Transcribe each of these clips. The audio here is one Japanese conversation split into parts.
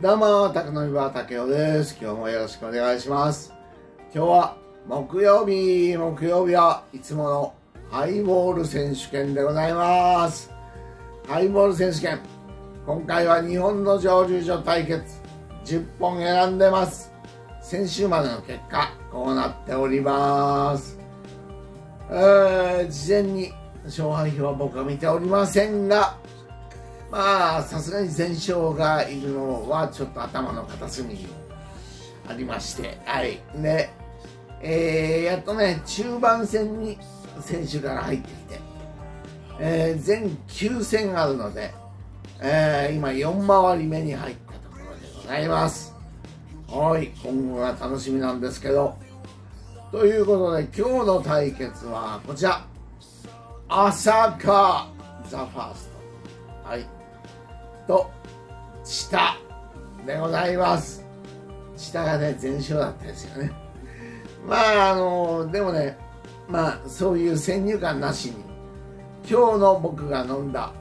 どうも、竹の岩竹雄です。今日もよろしくお願いします。今日は木曜日、木曜日はいつものハイボール選手権でございます。ハイボール選手権、今回は日本の蒸留所対決10本選んでます。先週までの結果、こうなっております。えー、事前に勝敗表は僕は見ておりませんが、まあ、さすがに全勝がいるのはちょっと頭の片隅にありまして、はい。で、えー、やっとね、中盤戦に選手から入ってきて、えー、全9戦あるので、えー、今4回り目に入ったところでございます。はい、今後が楽しみなんですけど、ということで今日の対決はこちら、朝霞ザ・ファースト。はい。と、下でございます。下がね、全勝だったですよね。まあ、あの、でもね、まあ、そういう先入観なしに、今日の僕が飲んだ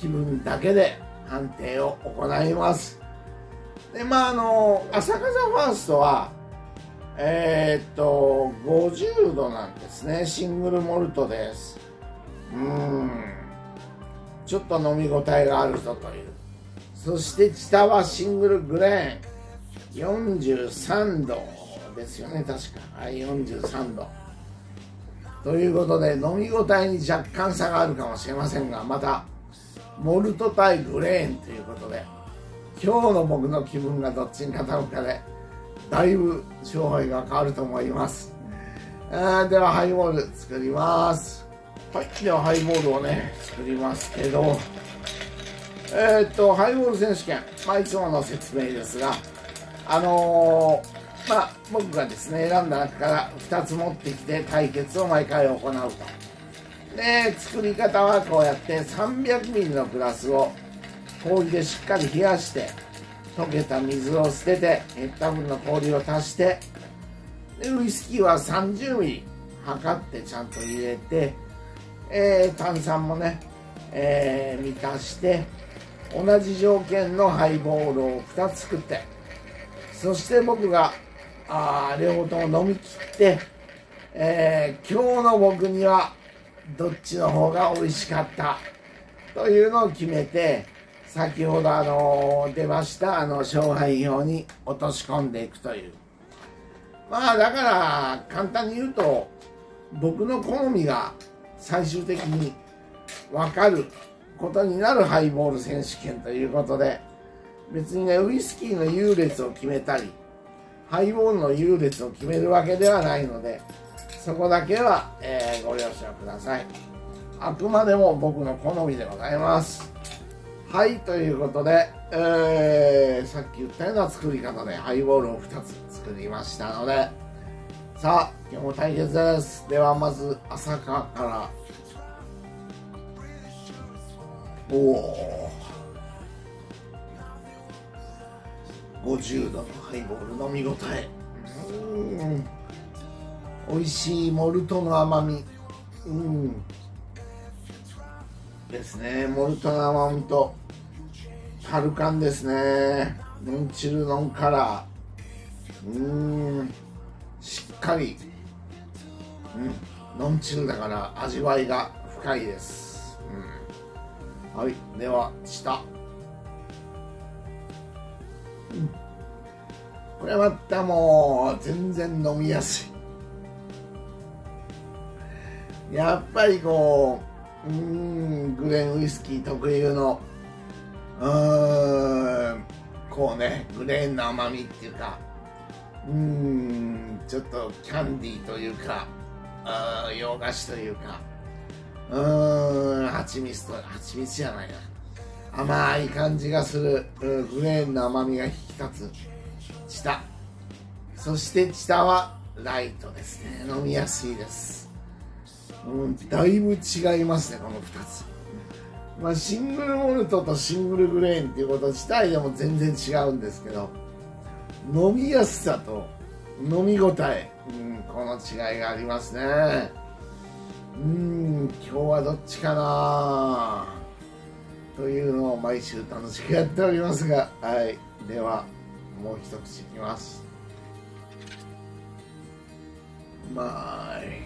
気分だけで判定を行います。で、まあ、あの、朝霞ザ・ファーストは、えー、っと、50度なんですね。シングルモルトです。うん。ちょっと飲み応えがあるぞという。そして下はシングルグレーン。43度ですよね、確か。はい、43度。ということで、飲み応えに若干差があるかもしれませんが、また、モルト対グレーンということで、今日の僕の気分がどっちに傾くかで、だいぶ勝敗が変わると思います。あでは、ハイボール作ります。はい、ではハイボールをね、作りますけど、えーっと、ハイボール選手権、まあ、いつもの説明ですが、あのー、まあ、僕がですね、選んだ中から2つ持ってきて対決を毎回行うと。で、作り方はこうやって300ミリのグラスを氷でしっかり冷やして、溶けた水を捨てて、減った分の氷を足して、でウイスキーは30ミリ測ってちゃんと入れて、えー炭酸もね、えー満たして同じ条件のハイボールを2つ作ってそして僕があ両方とも飲み切って、えー今日の僕にはどっちの方が美味しかったというのを決めて先ほどあの出ましたあの勝敗表に落とし込んでいくという。まあだから簡単に言うと僕の好みが最終的に分かる。ことになるハイボール選手権ということで別にねウイスキーの優劣を決めたりハイボールの優劣を決めるわけではないのでそこだけは、えーご了承ください。あくまでも僕の好みでございます。はいということで、えーさっき言ったような作り方でハイボールを2つ作りましたのでさあ今日も対決です。ではまず朝霞からおお50度のハイボール飲み応え。うん。美味しいモルトの甘み。うん。ですね。モルトの甘みとタルカンですね。ノンチルノンカラー。うん。しっかり、うん、ノンチルだから味わいが深いです、はいでは下、うん、これまたもう全然飲みやすい。やっぱりこううんグレーンウイスキー特有のうんこうねグレーンの甘みっていうかうんちょっとキャンディーというかあ洋菓子というかうん蜂蜜と蜂蜜じゃないな。甘い感じがする。うんグレーンの甘みが引き立つ。下そして下はライトですね。飲みやすいです、うん、だいぶ違いますねこの2つ。まあシングルモルトとシングルグレーンっていうこと自体でも全然違うんですけど飲みやすさと飲み応え、うん、この違いがありますね。うん今日はどっちかな。というのを毎週楽しくやっておりますがはい。ではもう一口いきます。まい。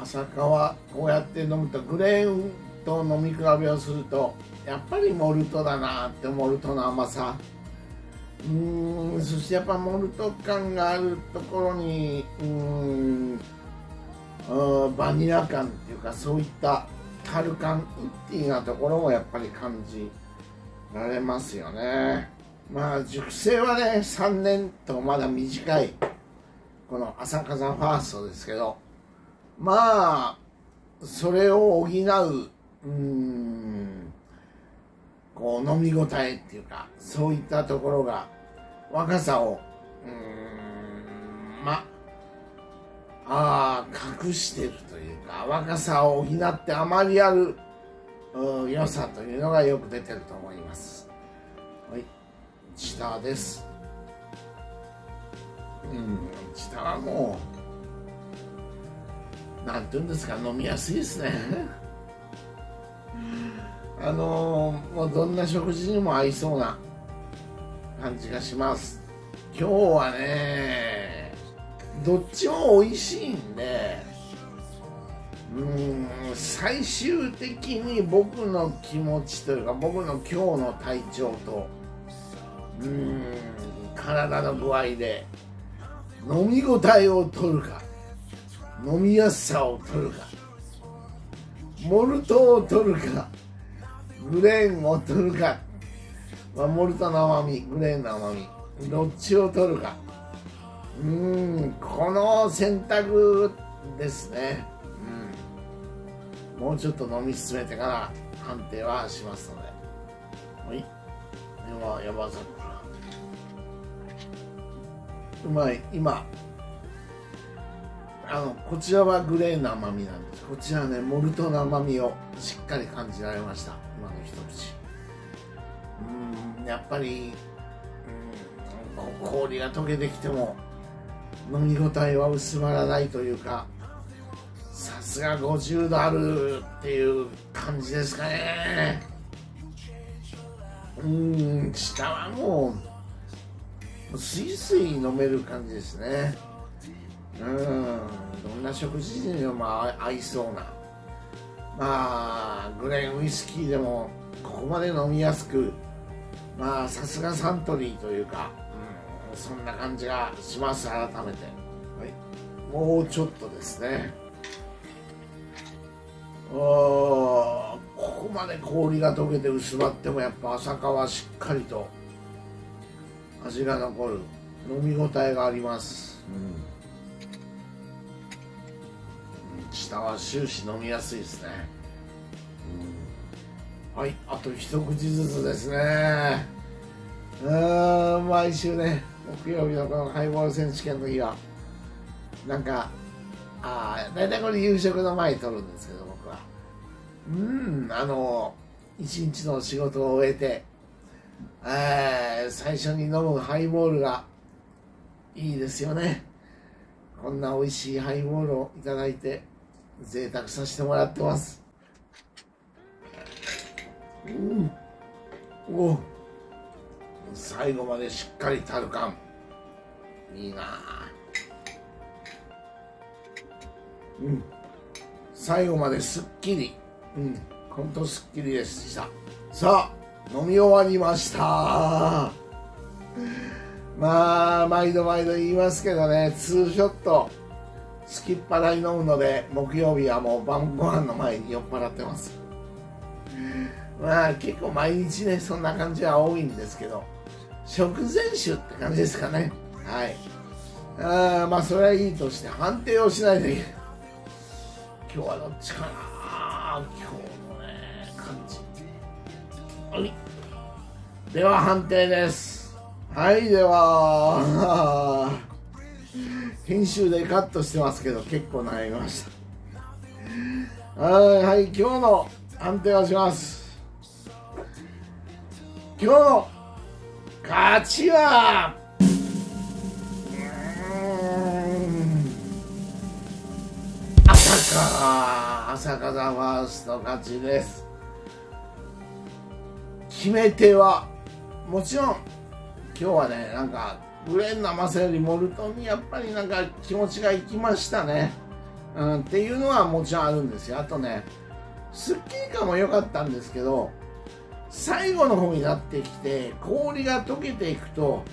朝川こうやって飲むとグレーンと飲み比べをするとやっぱりモルトだなってモルトの甘さ。うんそしてやっぱモルト感があるところにうんバニラ感っていうかそういったタル感ウッディなところもやっぱり感じられますよね。まあ熟成はね3年とまだ短いこの朝風ファーストですけど。まあそれを補ううんこう飲み応えっていうかそういったところが若さをうんまあああ隠してるというか若さを補ってあまりある良さというのがよく出てると思います。はい下です。うん下はもうなんていうんですか飲みやすいですね。あのー、もうどんな食事にも合いそうな感じがします。今日はねどっちも美味しいんでうん最終的に僕の気持ちというか僕の今日の体調とうん体の具合で飲み応えを取るか飲みやすさを取るかモルトを取るかグレーンを取るか、まあ、モルトの甘みグレーンの甘みどっちを取るか。うんこの選択ですね、うん、もうちょっと飲み進めてから判定はしますので。はい。では山崎うまい。今。あのこちらはグレーな甘みなんです。こちらはねモルトの甘みをしっかり感じられました。今の一口。うんやっぱりうん氷が溶けてきても飲み応えは薄まらないというかさすが50度あるっていう感じですかね。うん下はもうスイスイ飲める感じですね。うんどんな食事にも合いそうな。まあグレーンウイスキーでもここまで飲みやすくまあさすがサントリーというか、そんな感じがします改めて、はい、もうちょっとですね。ここまで氷が溶けて薄まってもやっぱ朝霞はしっかりと味が残る。飲み応えがあります、うん。下は終始飲みやすいですね、うん、はいあと一口ずつですね。うん毎週ね木曜日のこのハイボール選手権の日はなんかああ大体これ夕食の前に取るんですけど僕は。うんあの一日の仕事を終えてえ最初に飲むハイボールがいいですよね。こんな美味しいハイボールをいただいて贅沢させてもらってます。うん。お最後までしっかりタルカンいいな。うん。最後まですっきり。うん。ほんとすっきりでした。さあ飲み終わりました。まあ毎度毎度言いますけどねツーショットすきっ腹に飲むので木曜日はもう晩ご飯の前に酔っ払ってます。まあ結構毎日ねそんな感じは多いんですけど。食前酒って感じですかね。はい。あまあそれはいいとして判定をしないといけない。今日はどっちかな今日のね感じ。はい。では判定です。はいでは 編集でカットしてますけど結構悩みました。はいはい今日の判定をします。今日の勝ちは。朝か。朝風ファースト勝ちです。決め手はもちろん今日はねなんかグレン生瀬よりモルトンにやっぱりなんか気持ちがいきましたね、うん、っていうのはもちろんあるんですよ。あとねスッキリ感も良かったんですけど最後の方になってきて氷が溶けていくと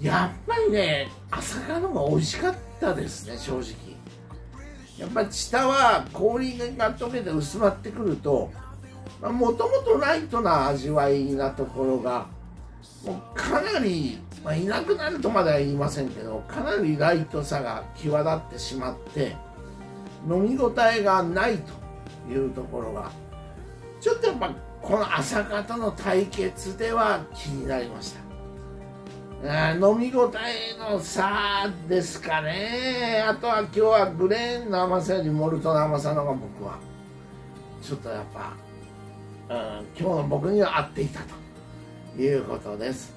やっぱりね朝霞の方が美味しかったですね正直。やっぱ下は氷が溶けて薄まってくるともともとライトな味わいなところがもうかなり、まあ、いなくなるとまでは言いませんけどかなりライトさが際立ってしまって飲み応えがないというところがちょっとやっぱこの朝方の対決では気になりました。飲み応えの差ですかね。あとは今日はグレーンの甘さよりモルトの甘さの方が僕はちょっとやっぱ、うん、今日の僕には合っていたということです。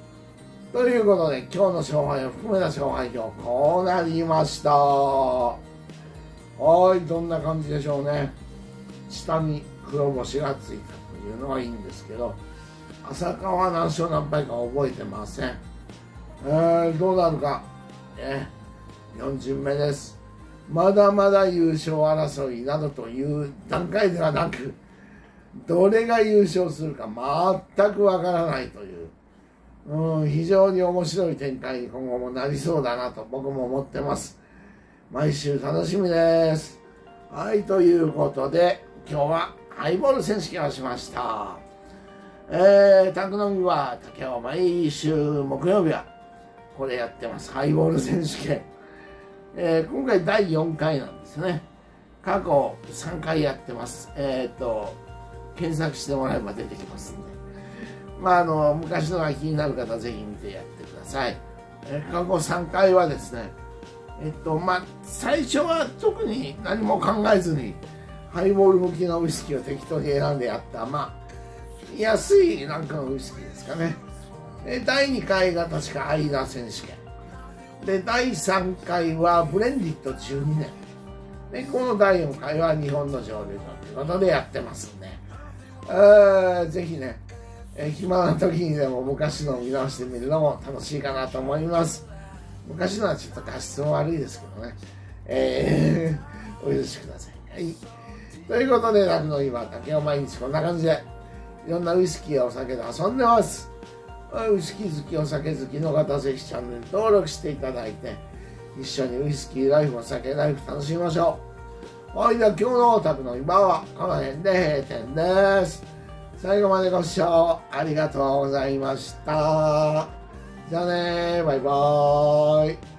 ということで今日の勝敗を含めた勝敗表こうなりました。はい、どんな感じでしょうね。下に黒星がついたと。いうのはいいんですけど浅川は何勝何敗か覚えてません、えー、どうなるか、ね、4巡目です。まだまだ優勝争いなどという段階ではなくどれが優勝するか全くわからないという、うん、非常に面白い展開に今後もなりそうだなと僕も思ってます。毎週楽しみです。はいということで今日はハイボール選手権をしました。えー、タンクのみは竹は毎週木曜日はこれやってます。ハイボール選手権。えー、今回第4回なんですね。過去3回やってます。えっ、ー、と、検索してもらえば出てきますんで。まあ、あの、昔のが気になる方ぜひ見てやってください。えー、過去3回はですね、えっと、まあ、最初は特に何も考えずに、ハイボール向きのウイスキーを適当に選んでやった。まあ安いなんかのウイスキーですかね。で第2回が確かアイダ選手権。で第3回はブレンディット12年。でこの第4回は日本の上流ということでやってますんで、えー、ぜひね、えー、暇な時にでも昔のを見直してみるのも楽しいかなと思います。昔のはちょっと画質も悪いですけどね。えー、お許しください、はい。ということで、楽の今、竹を毎日こんな感じで、いろんなウイスキーやお酒で遊んでます。ウイスキー好き、お酒好きの方、ぜひチャンネル登録していただいて、一緒にウイスキーライフ、お酒ライフ楽しみましょう。はい、では今日の宅の今はこの辺で閉店です。最後までご視聴ありがとうございました。じゃあねバイバーイ。